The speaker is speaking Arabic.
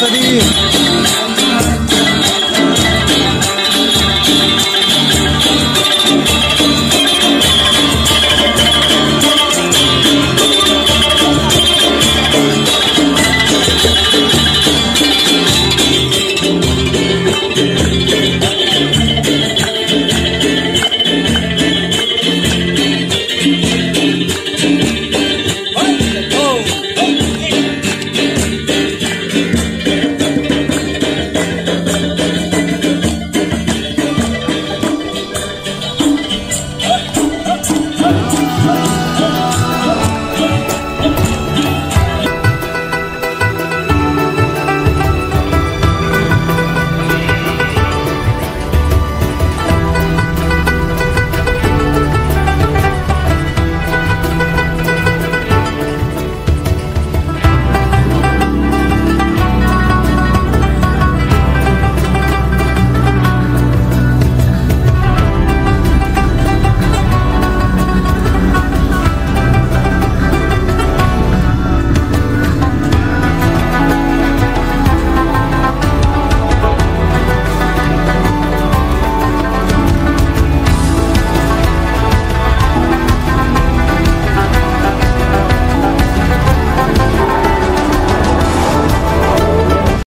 السليم